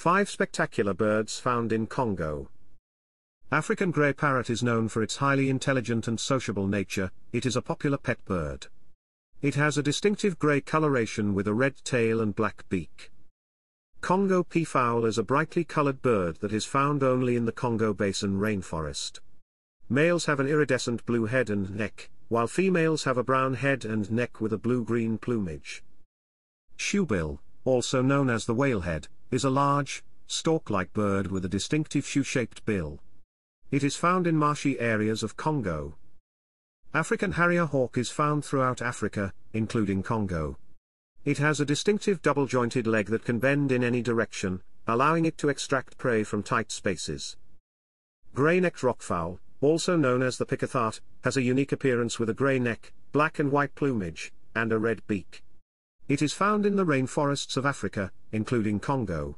5 spectacular birds found in Congo. African grey parrot is known for its highly intelligent and sociable nature, it is a popular pet bird. It has a distinctive grey coloration with a red tail and black beak. Congo peafowl is a brightly colored bird that is found only in the Congo Basin rainforest. Males have an iridescent blue head and neck, while females have a brown head and neck with a blue-green plumage. Shoebill, also known as the whalehead, is a large, stork-like bird with a distinctive shoe-shaped bill. It is found in marshy areas of Congo. African harrier hawk is found throughout Africa, including Congo. It has a distinctive double-jointed leg that can bend in any direction, allowing it to extract prey from tight spaces. Grey-necked rockfowl, also known as the Picathartes, has a unique appearance with a grey neck, black and white plumage, and a red beak. It is found in the rainforests of Africa, including Congo.